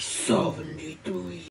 72